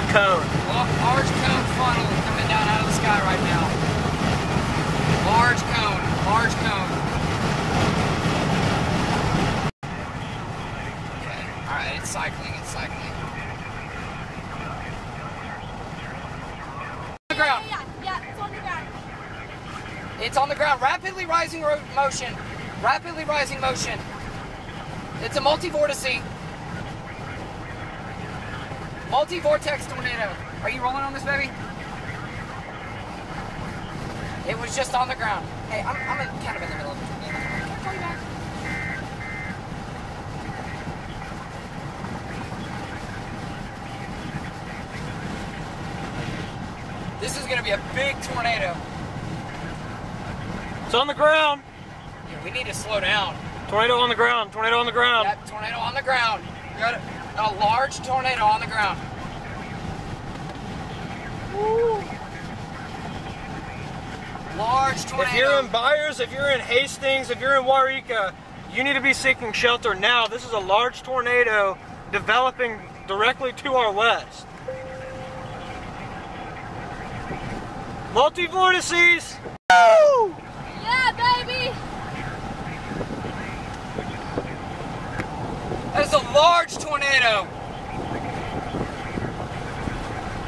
cone. Large cone funnel coming down out of the sky right now. Large cone, large cone. Okay, alright, it's cycling, it's cycling. On the ground. Yeah, yeah, it's on the ground. It's on the ground. Rapidly rising motion. Rapidly rising motion. It's a multi-vortice. Multi-vortex tornado. Are you rolling on this, baby? It was just on the ground. Hey, I'm, I'm in, kind of in the middle of a tornado. Can I call you back? This is going to be a big tornado. It's on the ground. Yeah, we need to slow down. Tornado on the ground. Tornado on the ground. Yep, tornado on the ground. Got a, a large tornado on the ground. Large tornado. If you're in Byers, if you're in Hastings, if you're in Waurika, you need to be seeking shelter now. This is a large tornado developing directly to our west. Multi-vortices! Woo! Yeah, baby. That is a large tornado.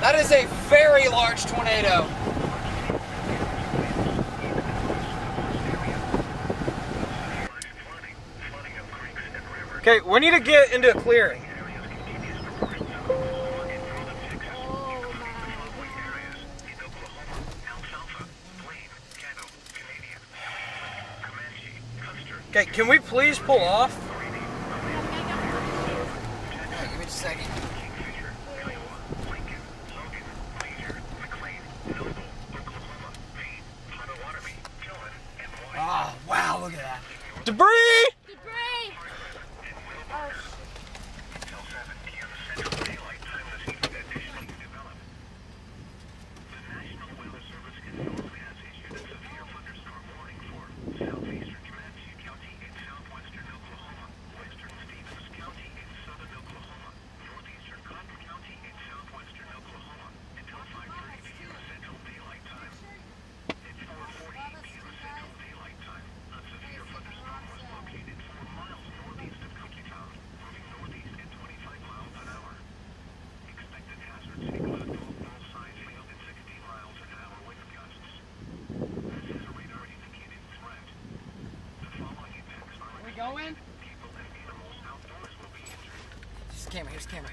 That is a very large tornado. Okay, we need to get into a clearing. Okay, can we please pull off? Yeah, give me just a second. Oh, wow, look at that. Debris! Debris. Oh, we going? The camera, here's camera.